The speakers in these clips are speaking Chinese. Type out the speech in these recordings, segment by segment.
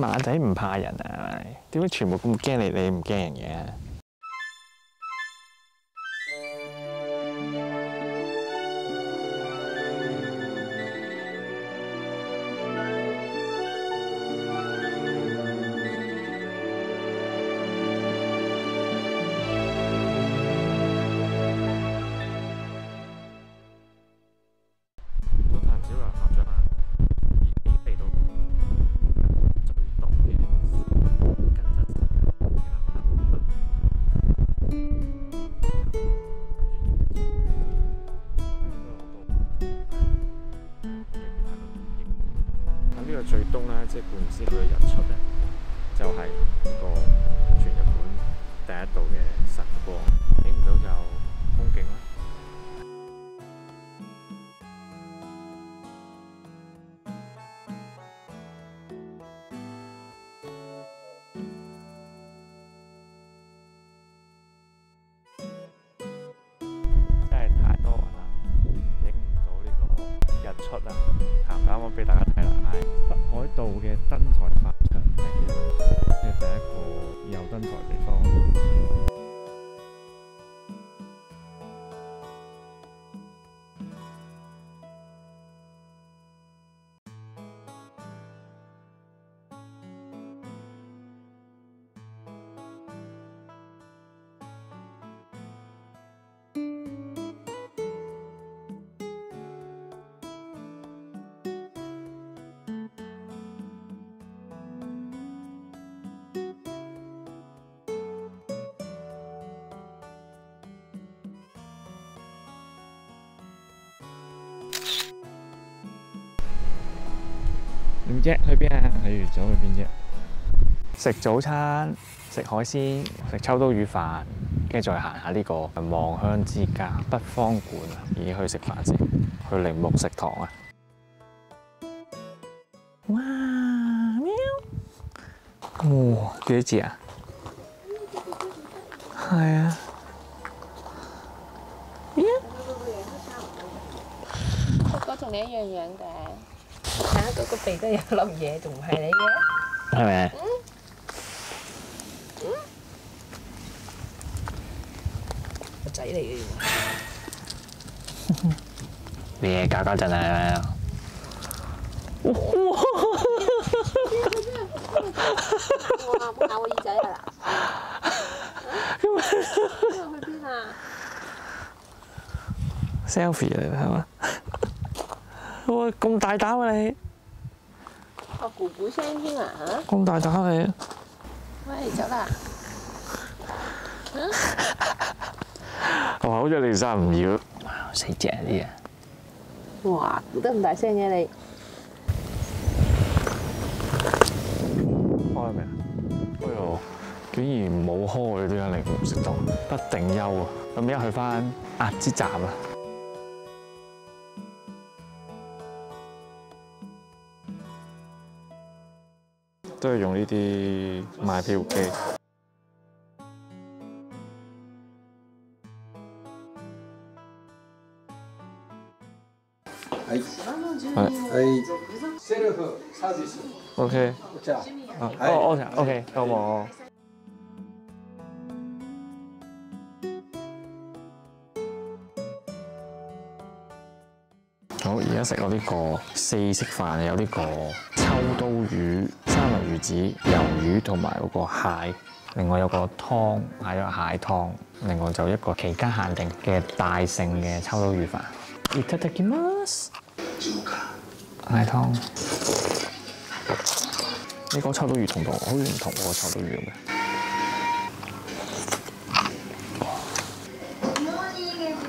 馬仔唔怕人啊？點解全部咁驚你？你唔驚人嘅？顧名思義嘅日出咧，就係、個全日本第一度嘅晨光，影唔到就風景啦。真係太多啦，影唔到呢個日出啊！啱啱我俾大家，道嘅登台發場地啊，即係第一個有登台地方。點啫？去邊啊？去咗去邊啫？食早餐，食海鮮，食秋刀魚飯，跟住再行下呢個望鄉之家北方館啊！已經去食飯先，去鈴木食堂啊！哇！喵！哇！幾多字啊？係啊！喵！個個同你一樣樣嘅，嗰個鼻都有粒嘢，仲唔係你嘅？係咪？個仔嚟嘅你嘢搞搞震啊！哇！冇咬我耳仔啊啦！今日去邊啊？selfie 嚟係嘛？哇！咁大膽啊你！我咕咕聲添啊嚇！咁大打你！喂，走啦！哇！好似你衫唔要，死隻啲啊！哇！咕得咁大聲嘅你，開未啊？哎呦！竟然冇開，點解你唔識到？不定休啊！咁而家去翻壓之站啊！都係用呢啲買票機。はい。はい。セルフサービス。 OK。お茶。啊，係哦，OK OK，好冇？好，而家食我呢個四式飯，有呢個秋 刀魚、三文魚子、魷魚同埋嗰個蟹，另外有個湯，嗌咗蟹湯，另外就一個期間限定嘅大盛嘅秋刀魚飯。いただきます。蟹湯。呢個秋刀魚同同好似唔同喎，秋刀魚咁嘅。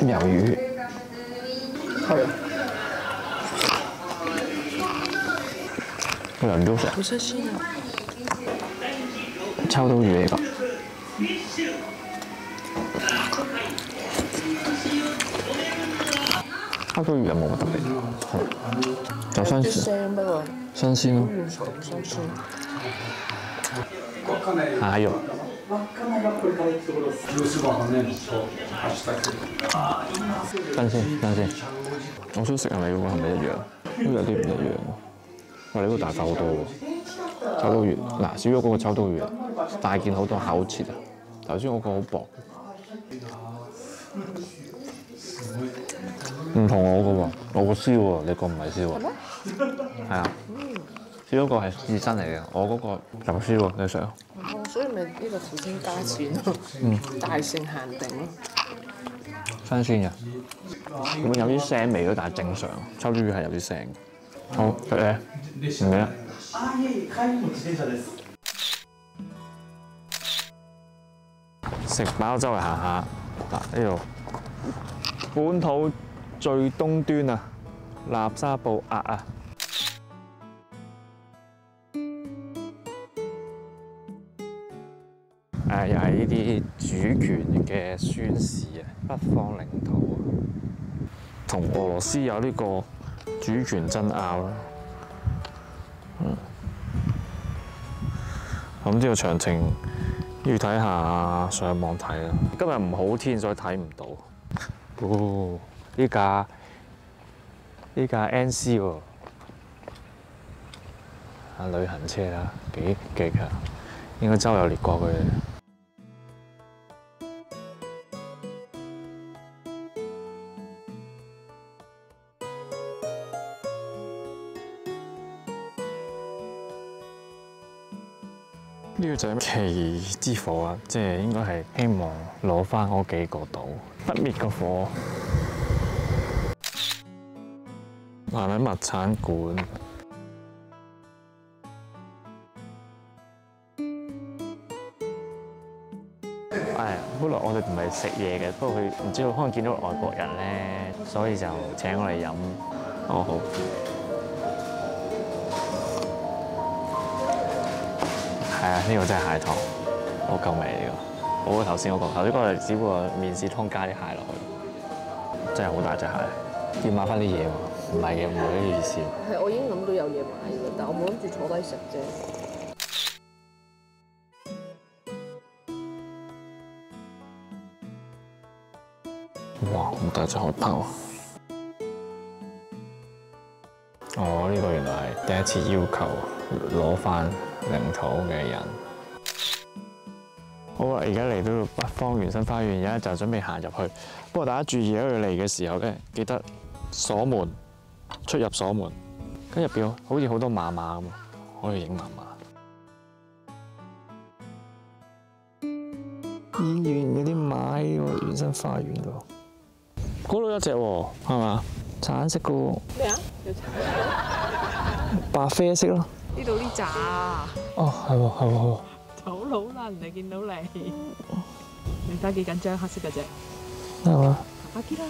魷魚係 個人都食。好新鮮啊！秋刀魚嚟㗎。秋刀魚有冇乜特別？係就新鮮聲不過新鮮咯，新鮮。蟹肉。稚内がこれから行くところ、ユースバーのね、そう、走ったけど。等先，等先。我想食係咪嗰個係咪一樣？都有啲唔一樣 喎。喂，你嗰個大塊好多喎。秋刀魚嗱，少咗嗰個秋刀魚，大件好多厚切啊！頭先嗰個好薄，唔同我嘅喎，我個燒喎，你個唔係燒喎，係啊，少咗個係刺身嚟嘅，我嗰個就燒喎，你食啊？哦，所以咪呢個頭先加錢咯，大聖限定咯。新鮮嘅，咁有啲腥味咯，但係正常。秋刀魚係有啲腥。好食咧，唔記得。あいえいえ帰りも自転車です食飽周圍行下，嗱呢度本土最東端啊，納沙布壓啊！誒、又係呢啲主權嘅宣示啊，北方領土啊，同俄羅斯有呢個 主權爭拗啦。嗯，咁呢個詳情。要睇下上網睇啦。今日唔好天，所以睇唔到。哦，呢架呢架 N.C 喎，啊旅行車啦，幾幾強，應該周游列国嘅。呢個就係奇之火啊！即係應該係希望攞翻嗰幾個島，不滅個火。男人物產館，係本來我哋唔係食嘢嘅，不過佢唔知道可能見到外國人咧，所以就請我嚟飲。哦好。係啊，呢、個真係蟹湯，好夠味呢、個。好過頭先嗰個，頭先嗰個只不過面試湯加啲蟹落去，真係好大隻蟹。要買翻啲嘢喎，唔係嘅，唔係呢個意思。係，我已經諗到有嘢買嘅，但我冇諗住坐低食啫。哇！咁大隻海豹啊！哦，呢、個原來係第一次要求攞翻領土嘅人。好啦，而家嚟到北方原生花園，而家就準備行入去。不過大家注意喺佢嚟嘅時候咧，記得鎖門，出入鎖門。跟入邊好似好多馬馬咁，可以影馬馬。醫院嗰啲馬喺個原生花園度。嗰度一隻喎，係嘛？橙色嘅喎，咩啊？白啡色咯。呢度呢扎啊，哦，係喎，係喎，係喎。好老啦，人哋見到你，你睇下幾緊張，黑色嗰只。係嘛？快啲啦，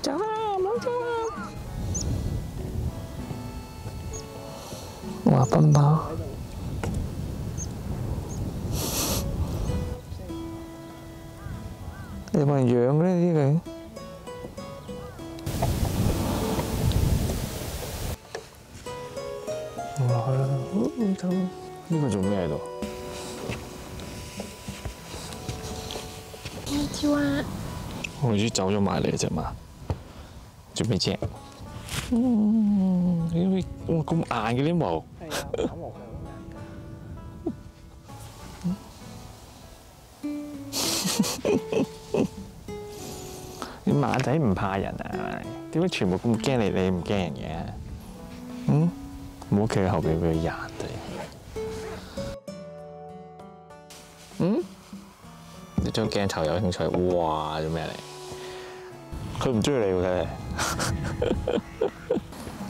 走啦，唔好走啦！哇，奔跑！你冇人養嘅呢啲佢？唔走。呢個做咩喺度？我知走咗埋嚟啫嘛，做咩啫？嗯，因為哇咁硬嘅啲毛，係啊，打毛係啲 馬仔唔怕人啊？點解全部咁驚你？你唔驚人嘅？嗯，唔好企喺後邊俾佢壓你。嗯？你張鏡頭有興趣？哇！做咩嚟？佢唔中意你喎，睇嚟。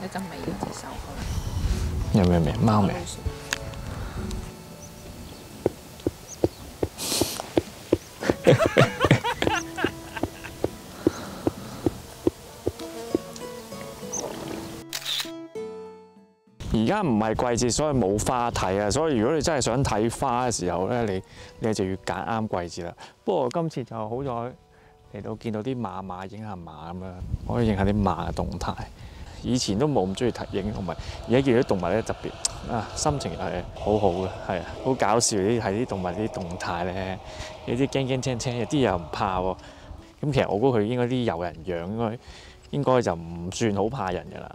一陣味一隻手可有咩味？貓味。而家唔係季節，所以冇花睇啊！所以如果你真係想睇花嘅時候咧，你你就要揀啱季節啦。不過今次就好彩嚟到見到啲馬馬影下馬咁樣，可以影下啲馬嘅動態。以前都冇咁中意睇影動物，而家見到啲動物咧特別啊，心情係好好嘅，係啊，好搞笑啲睇啲動物啲動態咧，有啲驚驚青青，有啲又唔怕喎。咁其實我估佢應該啲有人養，應該應該就唔算好怕人㗎啦。